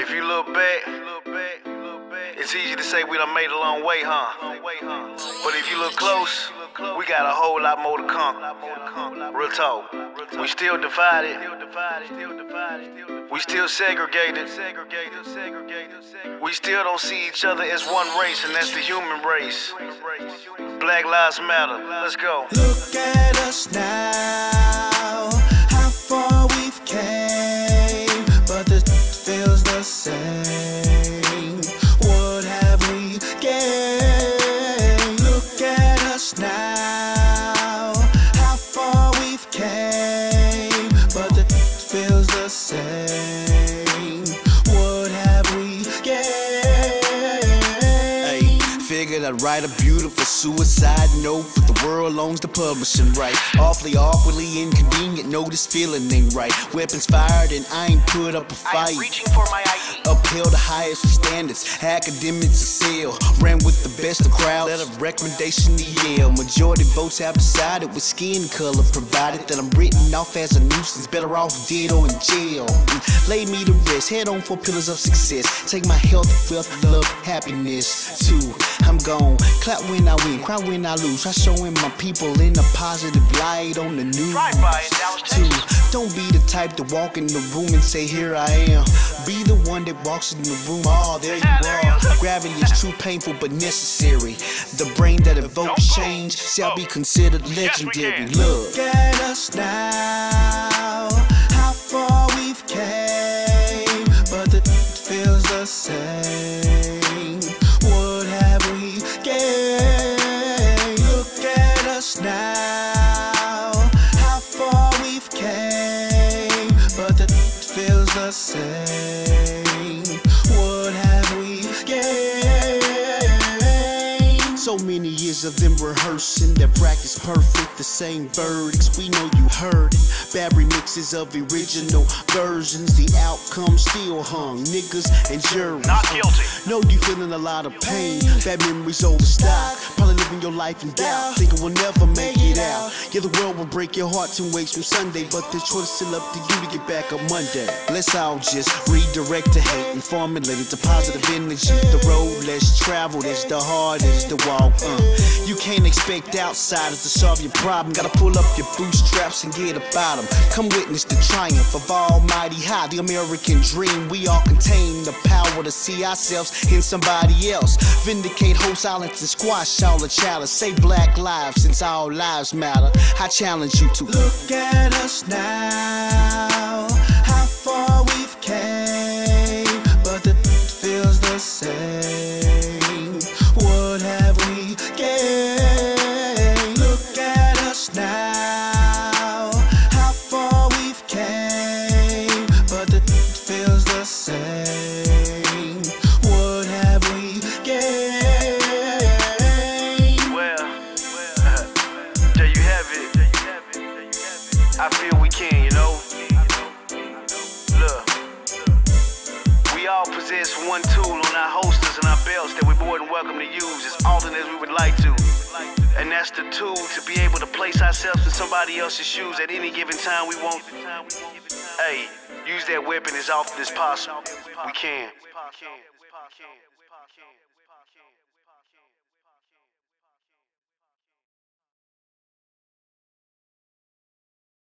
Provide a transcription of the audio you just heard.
If you look back, it's easy to say we done made a long way, huh? But if you look close, we got a whole lot more to come. Real talk. We still divided. We still segregated. We still don't see each other as one race, and that's the human race. Black Lives Matter. Let's go. Look at us now, figured I'd write a beautiful suicide note, but the world owns the publishing right. Awfully awkwardly inconvenient, no, this feeling ain't right. Weapons fired and I ain't put up a fight. reaching for my ID. Upheld the highest standards, academics excel. Ran with the best of crowds, led a recommendation to Yale. Majority votes have decided with skin color, provided that I'm written off as a nuisance. Better off dead or in jail. Mm, Lay me to rest, head on four pillars of success. Take my health, wealth, love, happiness too. Gone. Clap when I win, cry when I lose. Try showing my people in a positive light on the news. Too. Don't be the type to walk in the room and say, Here I am. Be the one that walks in the room. Oh, there you are. Gravity is too painful but necessary. The brain that evokes change shall be considered legendary. Look at us now, the same. What have we gained? So many years of them rehearsing their practice perfect, the same verdicts. We know you heard it. Bad remixes of original versions. The outcome still hung. Niggas and juries. Not guilty. Know you feeling a lot of pain. Bad memories overstock. Probably living your life in doubt. Thinking we'll never make it out. Yeah, the world will break your heart two weeks from Sunday, but the choice is still up to you to get back on Monday. Let's all just redirect the hate and formulate it to positive energy. The road less traveled is the hardest to walk. Uh. You can't expect outsiders to solve your problem. Gotta pull up your bootstraps and get about 'em. Come witness the triumph of Almighty High, the American dream. We all contain the power to see ourselves in somebody else. Vindicate whole silence and squash all the chatter. Say black lives since all lives matter. I challenge you to look at us now. Feel we can, you know. Look, we all possess one tool on our holsters and our belts that we're more than welcome to use as often as we would like to. And that's the tool to be able to place ourselves in somebody else's shoes at any given time we want. Hey, use that weapon as often as possible. We can.